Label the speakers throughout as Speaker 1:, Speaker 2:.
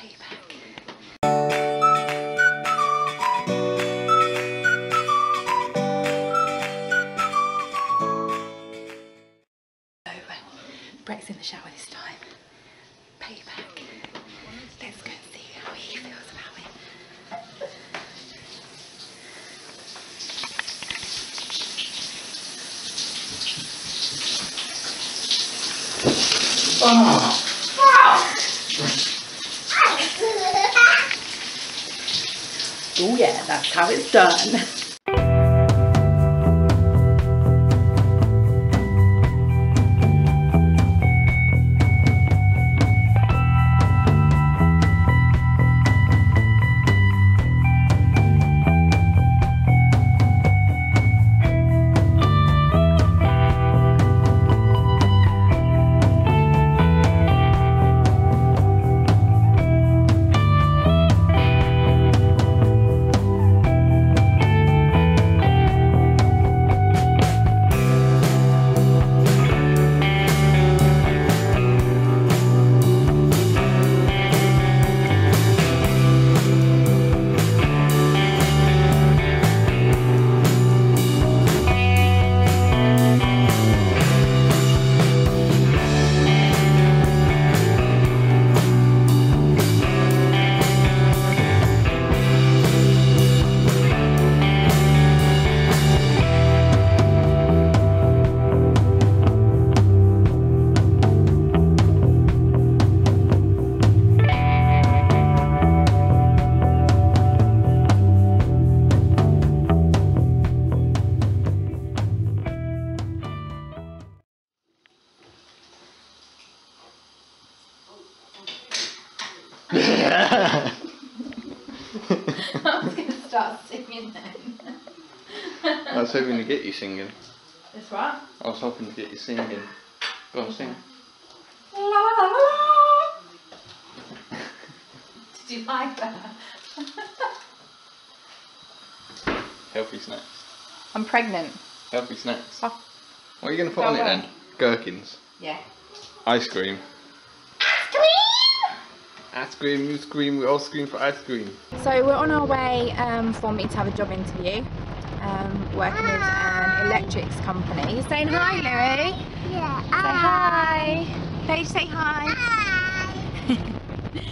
Speaker 1: Payback. Over. Brett's in the shower this time. Payback. Let's go and see how he feels about it. Oh yeah, that's how it's done. I was gonna start singing then.
Speaker 2: I was hoping to get you singing.
Speaker 1: That's right.
Speaker 2: I was hoping to get you singing. Go on, sing.
Speaker 1: La, la, la, la. Did you like that?
Speaker 2: Healthy snacks.
Speaker 1: I'm pregnant.
Speaker 2: Healthy snacks.
Speaker 1: Oh.
Speaker 2: What are you going to put
Speaker 1: Go
Speaker 2: on it then? Gherkins.
Speaker 1: Yeah.
Speaker 2: Ice cream. Ice cream, you scream, we all scream for ice cream.
Speaker 1: So we're on our way um, for me to have a job interview, um, working with an electrics company. You saying hi, Louie?
Speaker 3: Yeah.
Speaker 1: Say hi. Paige, say hi.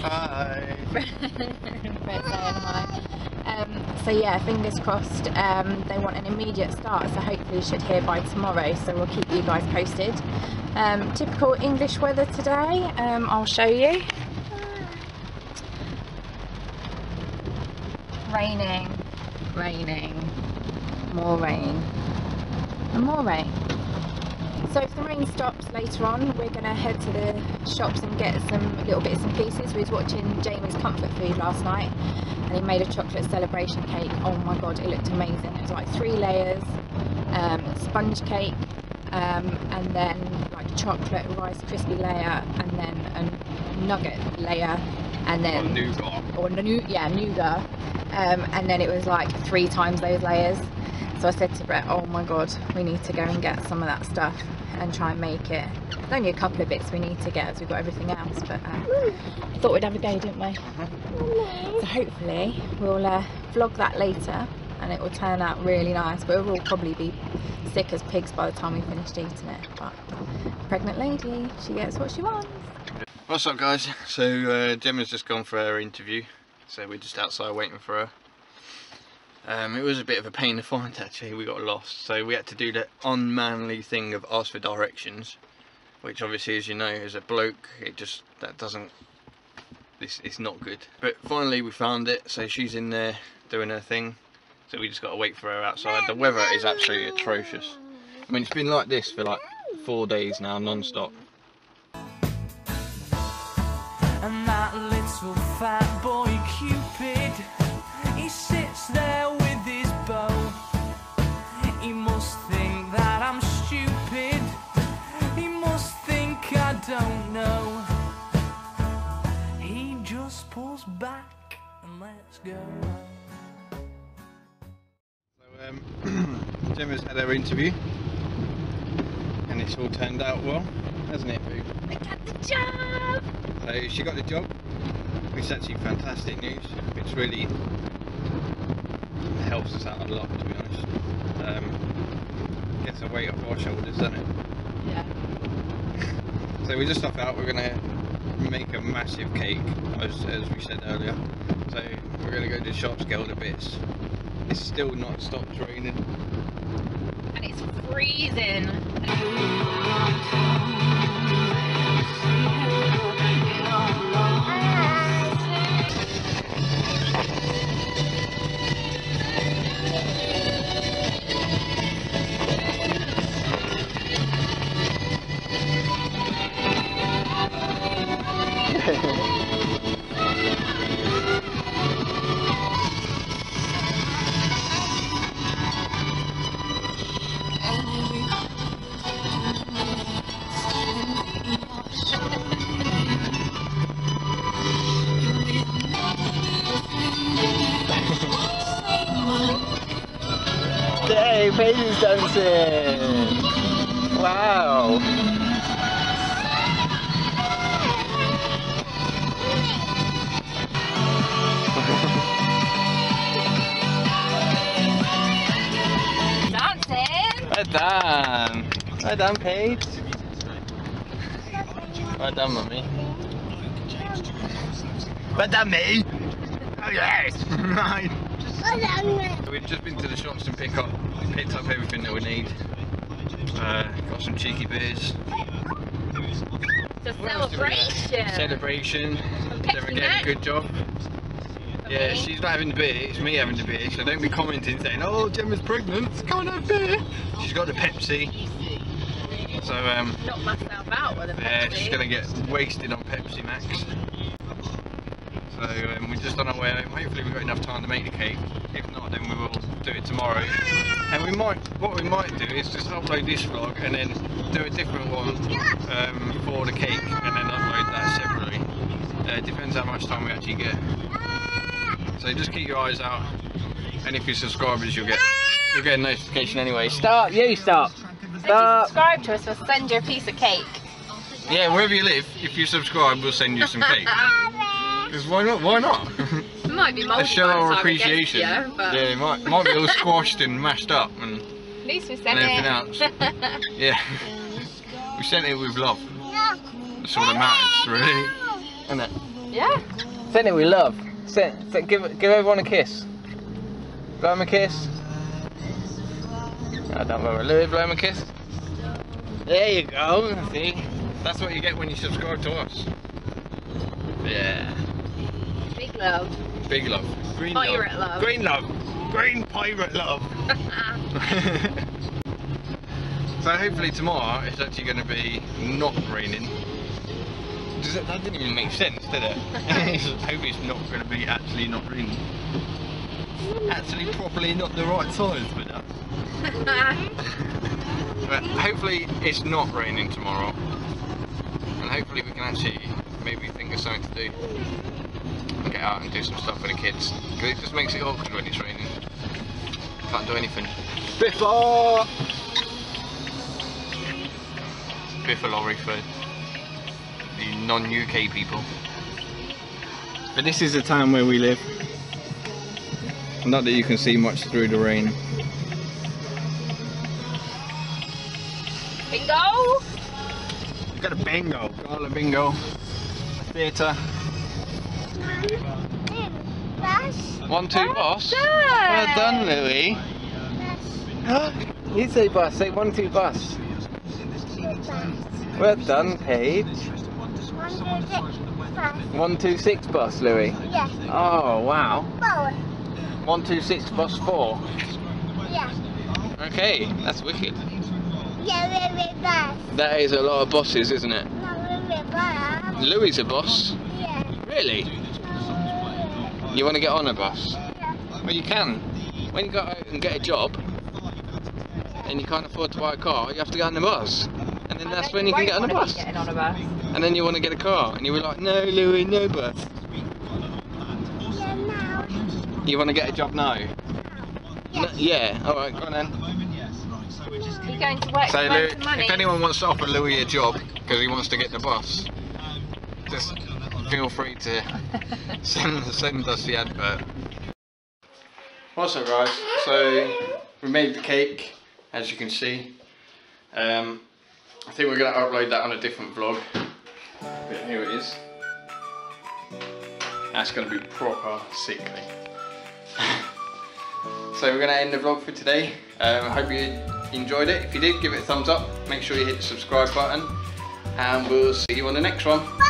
Speaker 2: Hi.
Speaker 1: Brett's saying hi. Um, so yeah, fingers crossed. Um, they want an immediate start, so hopefully you should hear by tomorrow. So we'll keep you guys posted. Um, typical English weather today. Um, I'll show you. Raining, raining, more rain, and more rain. So if the rain stops later on, we're going to head to the shops and get some little bits and pieces. We was watching Jamie's comfort food last night and he made a chocolate celebration cake. Oh my god, it looked amazing. It was like three layers, um, sponge cake, um, and then like chocolate rice crispy layer, and then a nugget layer, and then
Speaker 2: Or nougat.
Speaker 1: or nu- yeah, nougat. Um, and then it was like three times those layers. So I said to Brett, oh my god, we need to go and get some of that stuff and try and make it. There's only a couple of bits we need to get as we've got everything else, but uh, I thought we'd have a go, didn't we? So hopefully we'll uh, vlog that later and it will turn out really nice. But we'll probably be sick as pigs by the time we finished eating it. But pregnant lady, she gets what she wants.
Speaker 2: What's up guys? So uh, Jemma's just gone for her interview. So we're just outside waiting for her. Um, it was a bit of a pain to find actually, we got lost. So we had to do the unmanly thing of ask for directions. Which obviously as you know, as a bloke, it just, that doesn't, this it's not good. But finally we found it, so she's in there doing her thing. So we just got to wait for her outside. The weather is absolutely atrocious. I mean it's been like this for like four days now, non-stop.
Speaker 4: Little fat boy Cupid, he sits there with his bow. He must think that I'm stupid. He must think I don't know. He just pulls back and lets go.
Speaker 2: So, um, Jemma's had her interview and it's all turned out well, hasn't it, Boo?
Speaker 1: I got the job!
Speaker 2: So she got the job. It's actually fantastic news. It's really helps us out a lot, to be honest. Um, gets a weight off our shoulders, doesn't it?
Speaker 1: Yeah.
Speaker 2: So we just stuff out. We're gonna make a massive cake, as, as we said earlier. So we're gonna go to the shops, get all the bits. It's still not stopped raining.
Speaker 1: And it's freezing.
Speaker 2: Hey, Paisley's dancing! Wow!
Speaker 1: Dancing.
Speaker 2: Well done! Well done, Paige! Well done, mummy. Well done, me! Oh yes! right! We've just been to the shops and pick up, picked up everything that we need. Uh, got some cheeky beers.
Speaker 1: It's a
Speaker 2: get?
Speaker 1: celebration.
Speaker 2: Celebration.
Speaker 1: Pepsi
Speaker 2: Sarah did a good job. Yeah, she's not having the beer, it's me having the beer, so don't be commenting saying, oh, Jemma's pregnant, come and have beer. She's got the Pepsi. So, um,
Speaker 1: Knock myself out with a
Speaker 2: yeah, she's going to get wasted on Pepsi Max. So, um, we're just on our way home. Hopefully, we've got enough time to make the cake. If not, then we will do it tomorrow. And we might, what we might do is just upload this vlog and then do a different one um, for the cake and then upload that separately. Uh, it depends how much time we actually get. So just keep your eyes out, and if you're subscribers, you'll get you'll get a notification anyway. Stop! You stop!
Speaker 1: If you
Speaker 2: Stop!
Speaker 1: subscribe to us, we'll send you a piece of cake.
Speaker 2: Yeah, wherever you live, if you subscribe, we'll send you some cake. Because why not? Why not?
Speaker 1: It might be multiple
Speaker 2: show our
Speaker 1: time it gets
Speaker 2: appreciation.
Speaker 1: but
Speaker 2: Yeah, it might might be all squashed and mashed up, and
Speaker 1: at least we sent
Speaker 2: and everything
Speaker 1: it.
Speaker 2: else. yeah, we sent it with love. That's all that matters, really. Isn't it?
Speaker 1: yeah.
Speaker 2: Send it with love. Send, send, give give everyone a kiss. Blow him a kiss. I don't know. Louis, blow him a kiss. There you go. See, that's what you get when you subscribe to us. Yeah,
Speaker 1: love.
Speaker 2: big love. Green
Speaker 1: Pirate love.
Speaker 2: Green love. Green pirate love. so hopefully tomorrow it's actually going to be not raining. Does it, that didn't even make sense, did it? hopefully it's not going to be actually not raining. Actually properly not the right size for that. Uh, but hopefully it's not raining tomorrow. And hopefully we can actually maybe think of something to do. And get out and do some stuff with the kids. Because it just makes it awkward when it's raining. Can't do anything. Biffa! Biffa lorry for the non-UK people. But this is the town where we live. Not that you can see much through the rain.
Speaker 1: Bingo.
Speaker 2: Got a bingo. Got a bingo. Theatre. One, two, boss. Well done, Louis. you say bus. Say one, two, bus. Well done, Paige. One, two, six, bus, Louis.
Speaker 3: Yes.
Speaker 2: Oh, wow.
Speaker 3: Four.
Speaker 2: One, two, six, bus, four.
Speaker 3: Yeah.
Speaker 2: Okay, that's wicked.
Speaker 3: Yeah, we we bus.
Speaker 2: That is a lot of buses, isn't it?
Speaker 3: No, we we bus.
Speaker 2: Louis a boss.
Speaker 3: Yeah.
Speaker 2: Really? You want to get on a bus?
Speaker 3: yeah.
Speaker 2: Well, you can. When you go out and get a job and you can't afford to buy a car, you have to get on the bus. And then that's when you can get on the bus.
Speaker 1: On a bus.
Speaker 2: And then you want to get a car and you were like, no, Louis, no bus.
Speaker 3: Yeah.
Speaker 2: You want to get a job now? No, yeah, alright, go on then.
Speaker 1: You're going to work
Speaker 2: So,
Speaker 1: to
Speaker 2: Lou,
Speaker 1: money.
Speaker 2: if anyone wants to offer Louis a job because he wants to get the bus, just feel free to send, send us the advert. What's up guys? So we made the cake as you can see. Um, I think we're going to upload that on a different vlog. But here it is. That's going to be proper sickly. so we're going to end the vlog for today. Um, I hope you enjoyed it. If you did, give it a thumbs up. Make sure you hit the subscribe button. And we'll see you on the next one. Bye.